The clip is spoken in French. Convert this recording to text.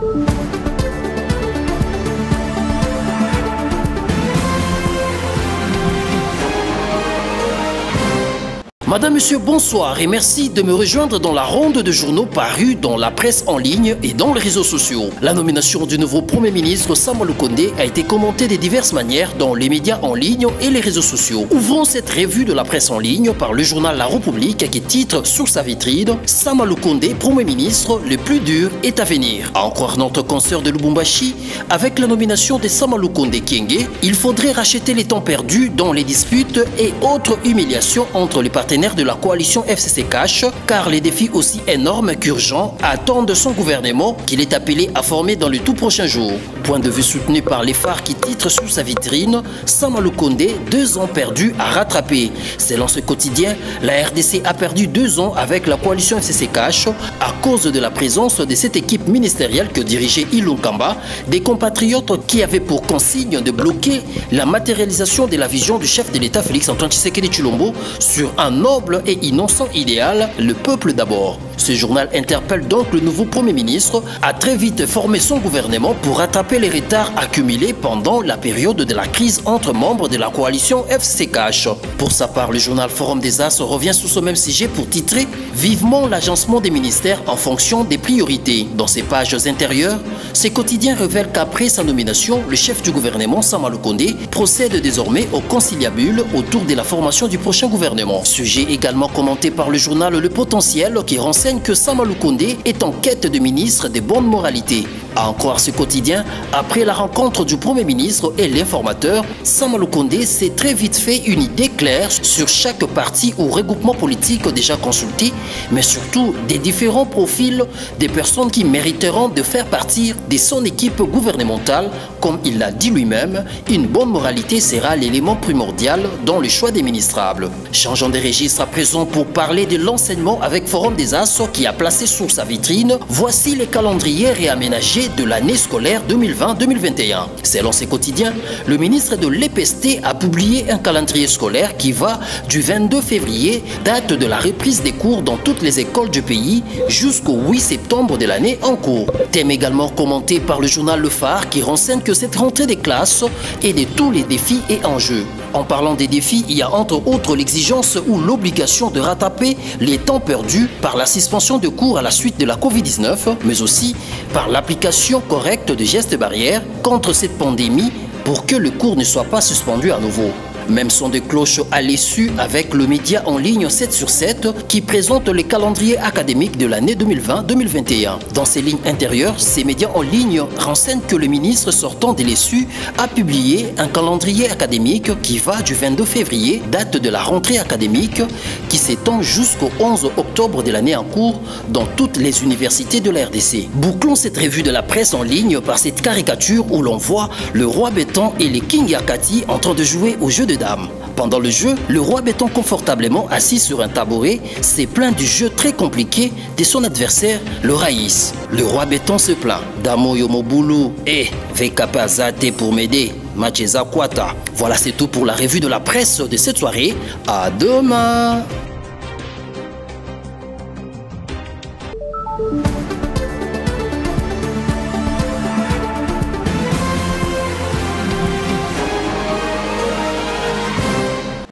thank you Madame, Monsieur, bonsoir et merci de me rejoindre dans la ronde de journaux parus dans la presse en ligne et dans les réseaux sociaux. La nomination du nouveau Premier ministre Samuel Kondé a été commentée de diverses manières dans les médias en ligne et les réseaux sociaux. Ouvrons cette revue de la presse en ligne par le journal La République qui titre sur sa vitrine Samuel Kondé, Premier ministre, le plus dur est à venir. À en croire notre consoeur de Lubumbashi, avec la nomination de Samuel Kondé Kenge, il faudrait racheter les temps perdus dans les disputes et autres humiliations entre les partenaires de la coalition FCC Cash, car les défis aussi énormes qu'urgents attendent son gouvernement qu'il est appelé à former dans les tout prochains jours. Point de vue soutenu par les phares qui titrent sous sa vitrine Samalou Kondé, deux ans perdus à rattraper. Selon ce quotidien, la RDC a perdu deux ans avec la coalition FCC Cash à cause de la présence de cette équipe ministérielle que dirigeait Ilon Kamba, des compatriotes qui avaient pour consigne de bloquer la matérialisation de la vision du chef de l'État Félix Antoine Tshisekedi Chulombo sur un noble et innocent idéal, le peuple d'abord. Ce journal interpelle donc le nouveau Premier ministre à très vite former son gouvernement pour rattraper les retards accumulés pendant la période de la crise entre membres de la coalition FCKH. Pour sa part, le journal Forum des As revient sur ce même sujet pour titrer Vivement l'agencement des ministères en fonction des priorités. Dans ses pages intérieures, ces quotidiens révèlent qu'après sa nomination, le chef du gouvernement, Samalou Kondé, procède désormais au conciliabule autour de la formation du prochain gouvernement. Sujet également commenté par le journal Le Potentiel qui renseigne que Samalou Kondé est en quête de ministre de bonne moralité. À en croire ce quotidien, après la rencontre du Premier ministre et l'informateur, Samalou Kondé s'est très vite fait une idée claire sur chaque parti ou regroupement politique déjà consulté, mais surtout des différents profils des personnes qui mériteront de faire partie de son équipe gouvernementale. Comme il l'a dit lui-même, une bonne moralité sera l'élément primordial dans le choix des ministrables. Changeons de registre à présent pour parler de l'enseignement avec Forum des As qui a placé sur sa vitrine Voici les calendriers réaménagés de l'année scolaire 2020-2021. Selon ces quotidiens, le ministre de l'EPST a publié un calendrier scolaire qui va du 22 février, date de la reprise des cours dans toutes les écoles du pays, jusqu'au 8 septembre de l'année en cours. Thème également commenté par le journal Le Phare qui renseigne que cette rentrée des classes et de tous les défis et enjeux. En parlant des défis, il y a entre autres l'exigence ou l'obligation de rattraper les temps perdus par la suspension de cours à la suite de la Covid-19, mais aussi par l'application correcte de gestes barrières contre cette pandémie pour que le cours ne soit pas suspendu à nouveau. Même son de cloche à l'issue avec le média en ligne 7 sur 7 qui présente les calendriers académiques de l'année 2020-2021. Dans ses lignes intérieures, ces médias en ligne renseignent que le ministre sortant de l'issue a publié un calendrier académique qui va du 22 février, date de la rentrée académique, s'étend jusqu'au 11 octobre de l'année en cours dans toutes les universités de la RDC. Bouclons cette revue de la presse en ligne par cette caricature où l'on voit le roi béton et les King Yakati en train de jouer au jeu de dames. Pendant le jeu, le roi béton confortablement assis sur un tabouret s'est plaint du jeu très compliqué de son adversaire, le Raïs. Le roi béton se plaint. Damo Yomobulu, eh, Vekapazate pour m'aider. Macheza Kwata. Voilà, c'est tout pour la revue de la presse de cette soirée. À demain!